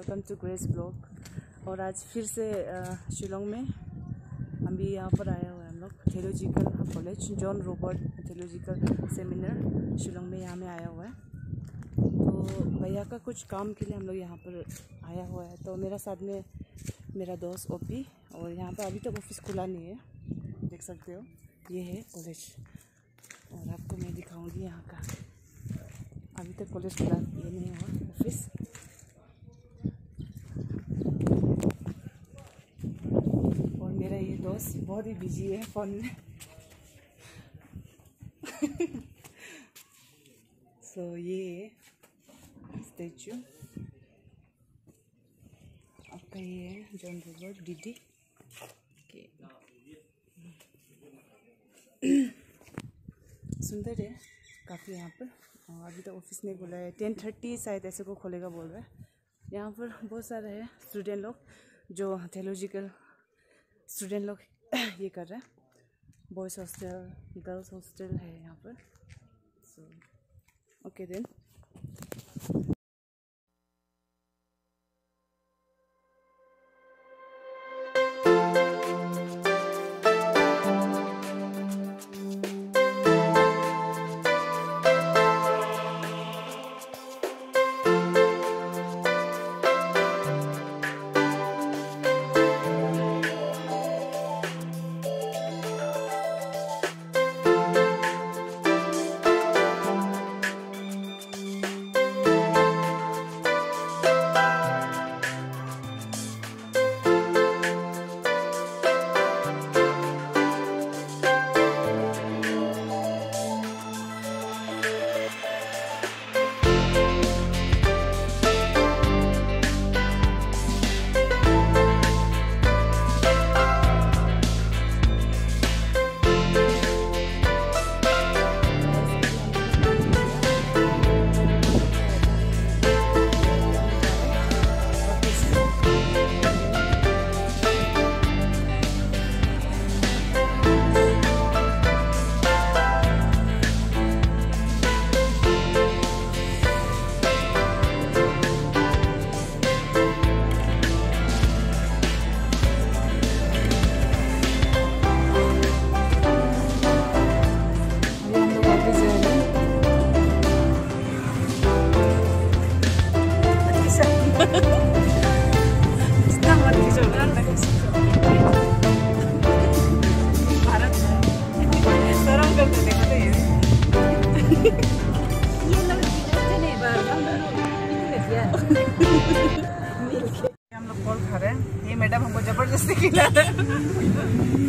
Welcome to grace blog और आज फिर से शिलोंग में हम भी यहाँ पर आया हुआ है हम लोग। Theological college John Robert theological seminary Shillong में यहाँ में आया हुआ है। तो भैया का कुछ काम के लिए हम लोग यहाँ पर आया हुआ है। तो मेरा साथ में मेरा दोस्त ओपी और यहाँ पर अभी तक ऑफ़िस खुला नहीं है। देख सकते हो, ये है कॉलेज और आपको मैं दिखाऊँगी यहाँ का। अभी तक कॉलेज खुला ये नहीं हुआ ऑफ़िस और दोस्त बहुत ही बिज़ी है फ़ोन में सो so, ये स्टेचू आपका ये है जॉन रोबर्ट डीडी सुंदर है काफ़ी यहाँ पर। अभी तो ऑफ़िस नहीं खुला है। टेन थर्टी शायद ऐसे को खोलेगा बोल रहा है। यहाँ पर बहुत सारे है स्टूडेंट लोग जो थियोलॉजिकल स्टूडेंट लोग ये कर रहे हैं। बॉयज़ हॉस्टल गर्ल्स हॉस्टल है यहाँ पर। सो ओके देन हम लोग कॉल खा रहे हैं। ये मैडम हमको ज़बरदस्ती खिला रहे हैं।